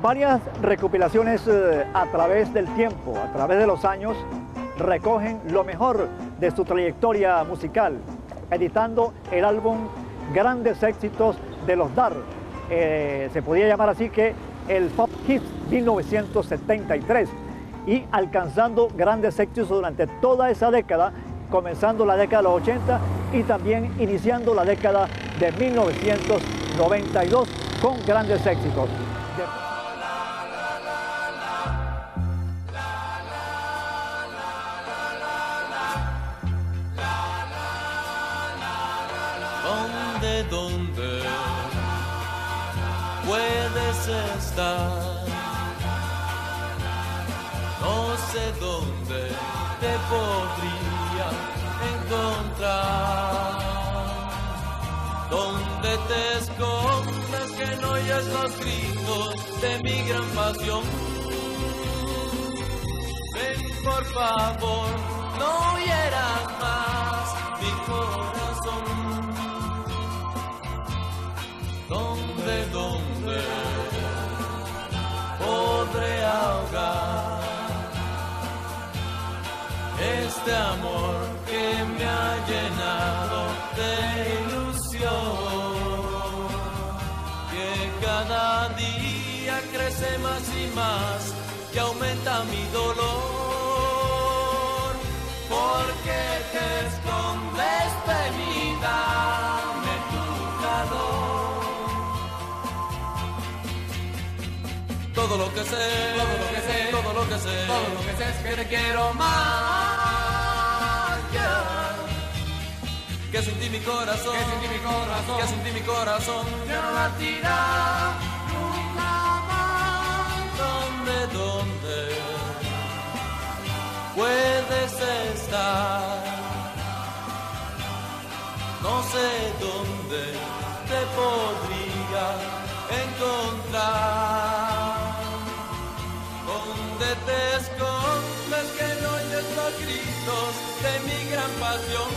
varias recopilaciones eh, a través del tiempo, a través de los años, recogen lo mejor de su trayectoria musical, editando el álbum Grandes Éxitos de los DAR. Eh, se podía llamar así que el Pop Hits 1973 y alcanzando grandes éxitos durante toda esa década, comenzando la década de los 80 y también iniciando la década de 1992 con grandes éxitos. ¿Dónde, dónde puedes estar? No sé dónde te podría encontrar. ¿Dónde te escondes que no oyes los gritos de mi gran pasión? Ven por favor, este amor que me ha llenado de ilusión? Que cada día crece más y más y aumenta mi dolor. Porque te escondes de mí, dame tu calor. Todo lo que sé, todo lo que sé, todo lo que sé, todo lo que sé es que te quiero más. Que sin ti mi corazón, que sin ti mi corazón, que sin ti mi corazón ya no latirá nunca más. ¿Dónde, dónde puedes estar? No sé dónde te podría encontrar. ¿Dónde te escondes que los gritos de mi gran pasión?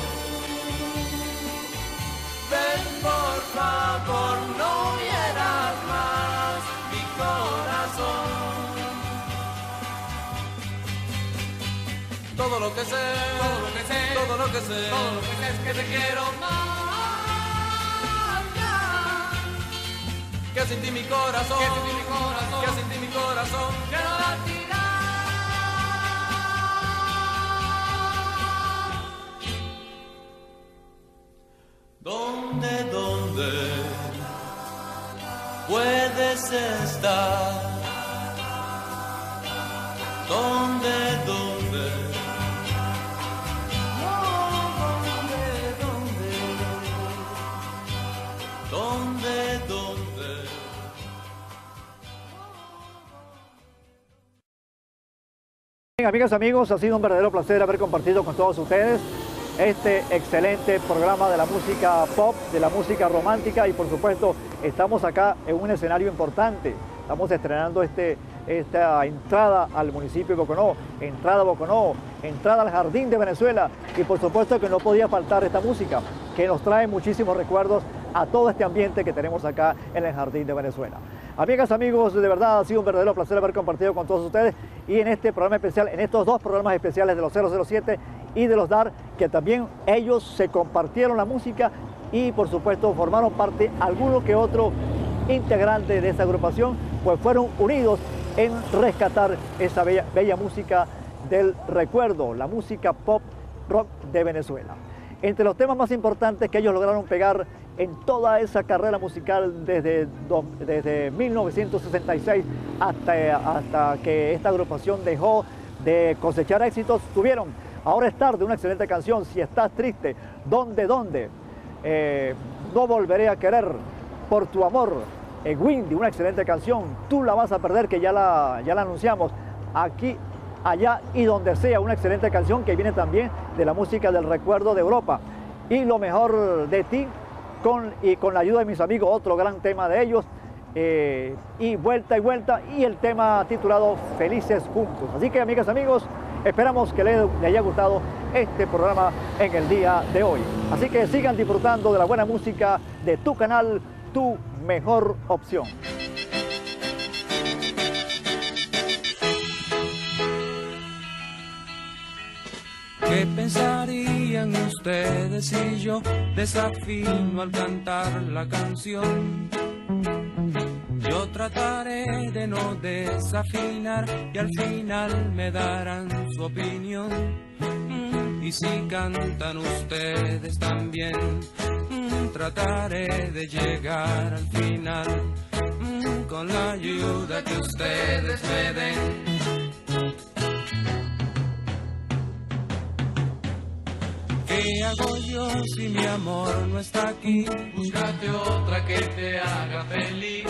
Ven por favor, no hieras más mi corazón. Todo lo que sé, todo lo que sé, todo lo que sé, todo lo que sé es que te quiero más. Que sin ti mi corazón, que sin ti mi corazón, Bien, amigas, amigos, ha sido un verdadero placer haber compartido con todos ustedes este excelente programa de la música pop, de la música romántica y por supuesto estamos acá en un escenario importante. Estamos estrenando este, esta entrada al municipio de Boconó, entrada a Boconó, entrada al Jardín de Venezuela y por supuesto que no podía faltar esta música que nos trae muchísimos recuerdos a todo este ambiente que tenemos acá en el Jardín de Venezuela. Amigas, amigos, de verdad ha sido un verdadero placer haber compartido con todos ustedes y en este programa especial, en estos dos programas especiales de los 007 y de los DAR, que también ellos se compartieron la música y por supuesto formaron parte, alguno que otro integrante de esa agrupación, pues fueron unidos en rescatar esa bella, bella música del recuerdo, la música pop rock de Venezuela. Entre los temas más importantes que ellos lograron pegar en toda esa carrera musical desde, desde 1966 hasta, hasta que esta agrupación dejó de cosechar éxitos, tuvieron Ahora es tarde, una excelente canción, Si estás triste, ¿dónde, dónde? Eh, no volveré a querer, por tu amor, eh, Windy, una excelente canción, Tú la vas a perder, que ya la, ya la anunciamos, aquí, allá y donde sea, una excelente canción que viene también de la música del recuerdo de Europa. Y lo mejor de ti, con, y con la ayuda de mis amigos, otro gran tema de ellos, eh, y vuelta y vuelta, y el tema titulado Felices Juntos. Así que amigas, y amigos, esperamos que les, les haya gustado este programa en el día de hoy. Así que sigan disfrutando de la buena música de tu canal, tu mejor opción. ¿Qué pensaría? Ustedes si yo desafino al cantar la canción? Yo trataré de no desafinar y al final me darán su opinión. Mm, y si cantan ustedes también, mm, trataré de llegar al final mm, con la ayuda que ustedes me den. ¿Qué hago yo si mi amor no está aquí? Búscate otra que te haga feliz.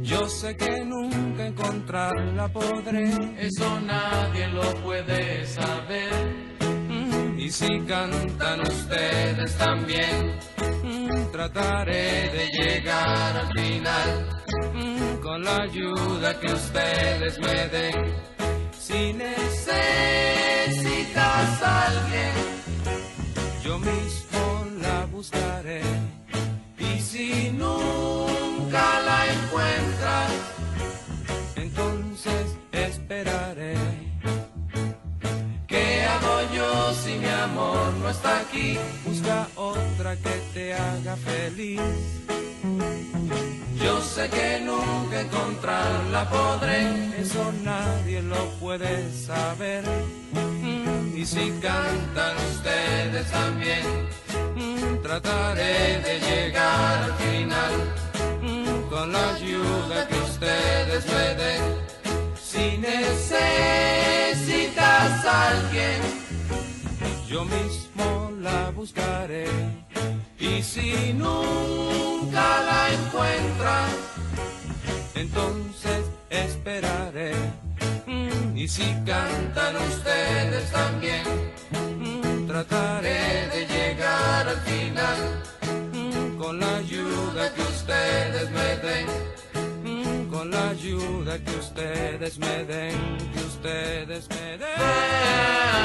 Yo sé que nunca encontrarla podré, eso nadie lo puede saber. Mm, y si cantan ustedes también, mm, trataré de llegar al final mm, con la ayuda que ustedes me den. Si esperaré. ¿Qué hago yo si mi amor no está aquí? Busca otra que te haga feliz. Yo sé que nunca encontrarla podré, eso nadie lo puede saber. Y si cantan ustedes también, trataré de llegar al final mm, con la ayuda que ustedes me si nunca la encuentras, entonces esperaré. Mm, y si cantan ustedes también, mm, trataré de llegar al final mm, con la ayuda que ustedes me den. Con la ayuda que ustedes me den, que ustedes me den.